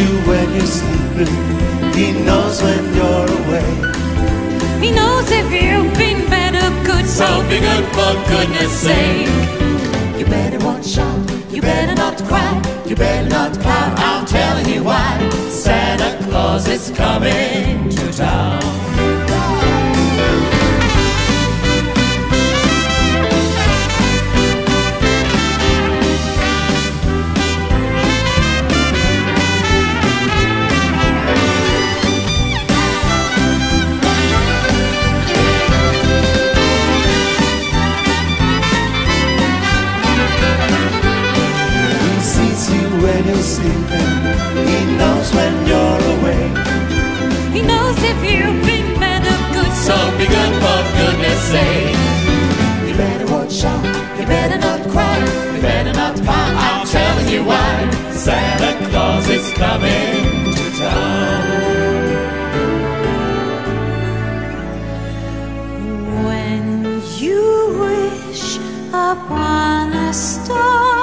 you when you're sleeping. He knows when you're away. He knows if you've been bad or good, so be good for goodness sake. You better watch out. You better not cry. You better not pout. I'm telling you why. Santa Claus is coming to town. You're sleeping. He knows when you're awake. He knows if you've been bad or good, so be good for goodness sake. You better watch out. You better not cry. You better not pout. I'm telling you why. Santa Claus is coming to town. When you wish upon a star,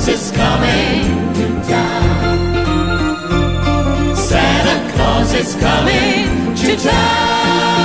Claus is coming to town. Santa Claus is coming to town.